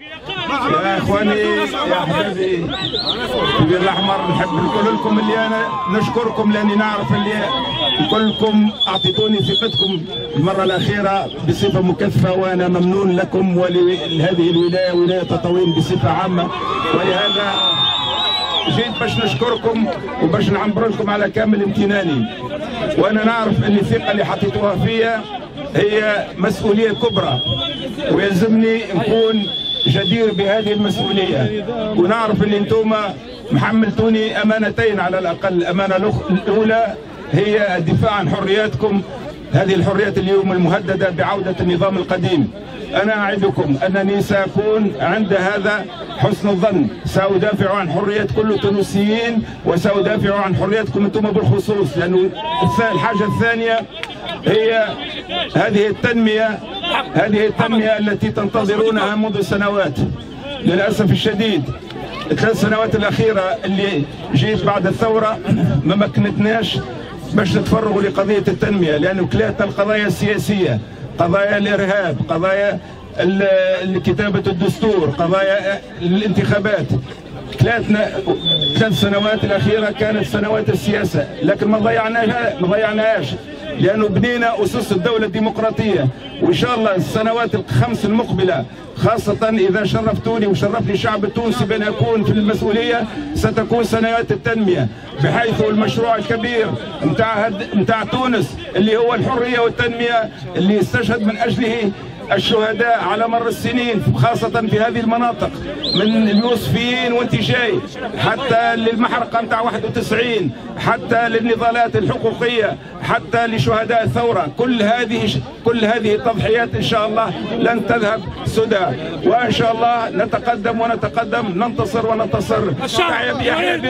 يا إخواني يا احبابي الكبير الأحمر نحب نقول لكم اللي أنا نشكركم لأني نعرف اللي كلكم أعطيتوني ثقتكم المرة الأخيرة بصفة مكثفة وأنا ممنون لكم ولهذه الولاية ولاية تطاوين بصفة عامة. ولهذا جيت باش نشكركم وباش نعبر لكم على كامل امتناني. وأنا نعرف أن الثقة اللي حطيتوها فيا هي مسؤولية كبرى ويلزمني نكون جدير بهذه المسؤولية. ونعرف إن أنتم محملتوني أمانتين على الأقل. الامانه الأولى هي الدفاع عن حرياتكم. هذه الحريات اليوم المهددة بعودة النظام القديم. أنا أعدكم أنني سأكون عند هذا حسن الظن. سأدافع عن حريه كل التونسيين وسأدافع عن حريتكم أنتم بالخصوص. لأنه الحاجة الثانية هي هذه التنمية هذه التنمية التي تنتظرونها منذ سنوات للأسف الشديد. الثلاث سنوات الأخيرة اللي جيت بعد الثورة ما مكنتناش باش نتفرغوا لقضية التنمية لأنه كلاتنا القضايا السياسية قضايا الإرهاب قضايا كتابه الدستور قضايا الانتخابات. ثلاثنا ثلاث سنوات الأخيرة كانت سنوات السياسة لكن ما ضيعناها ما ضيعناهاش لأنه بنينا أسس الدولة الديمقراطية. وإن شاء الله السنوات الخمس المقبلة خاصة إذا شرفتوني وشرفني الشعب التونسي بأن أكون في المسؤولية ستكون سنوات التنمية بحيث المشروع الكبير متاع متاع تونس اللي هو الحرية والتنمية اللي استشهد من أجله الشهداء على مر السنين خاصة في هذه المناطق من اليوسفيين وانت جاي حتى للمحرقة نتاع 91 حتى للنضالات الحقوقية حتى لشهداء الثورة. كل هذه كل هذه التضحيات إن شاء الله لن تذهب سدى. وإن شاء الله نتقدم ونتقدم ننتصر وننتصر. الشعب يحيى بن